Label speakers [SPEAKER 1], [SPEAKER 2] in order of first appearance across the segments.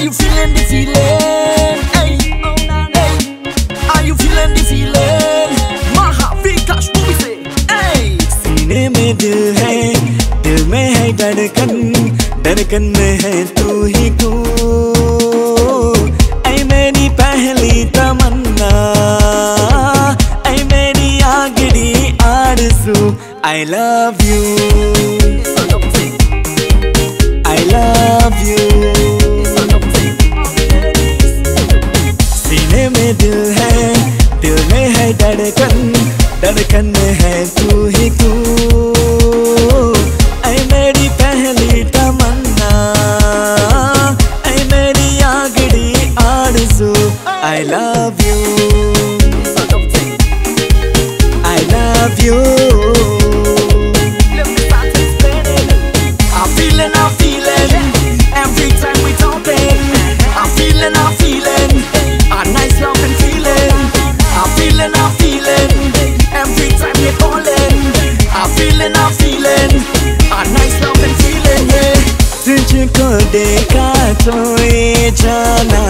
[SPEAKER 1] Are you feeling the feeling? Hey, hey. Are you feeling the feeling? महाविकास movie से hey. सीने में दिल है दिल में है धड़कन धड़कन में है तू ही तू ऐ मेरी पहली तमन्ना ऐ मेरी आगड़ी आरज़ू I love you धड़कन धड़कन में है तू ही तू। ऐ मेरी पहली तमन्ना। ऐ मेरी आगड़ी आरज़ू। I love you I love you feeling, I'm feeling. A nice loving feeling yeah. तुझको देखा तो ये जाना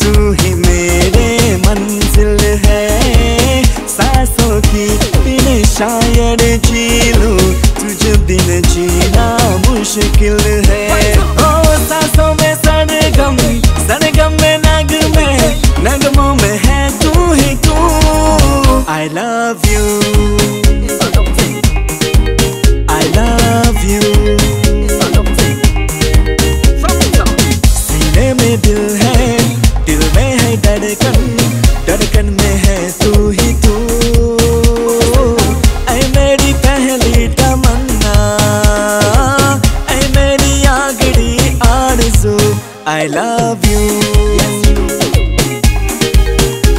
[SPEAKER 1] तू ही मेरे मंजिल है। सांसों की बिन शायद जी लूँ तुझ बिन जीना मुश्किल है। ओ सांसों में सरगम सरगम में नग में नगमों में है तू ही तू। I love you I love you.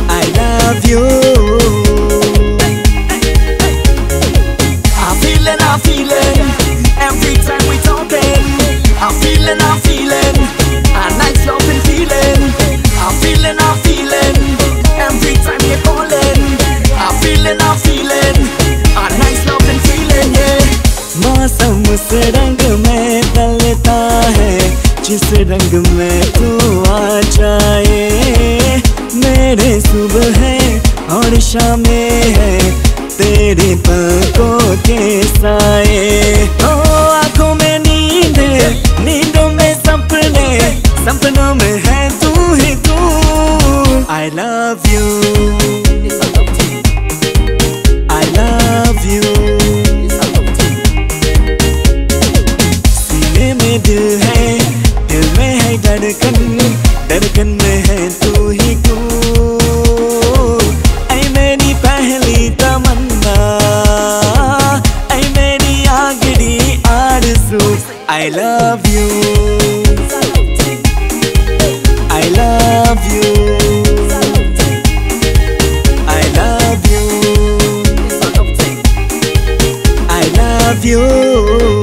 [SPEAKER 1] I love you. I'm feeling, I'm feeling. Every time we talking I'm feeling, I'm feeling. A nice loving feeling. I'm feeling, I'm feeling. Every time you're calling I'm feeling, I'm feeling. A nice loving feeling yeah. Masa masa đang जिस रंग में तू आ जाए, मेरे सुबह है और शामें है तेरे पलकों के धड़कन धड़कन में है तू ही ऐ मेरी पहली तमन्ना, ऐ मेरी आगड़ी आरज़ू, I love you. I love you. I love you. I love you.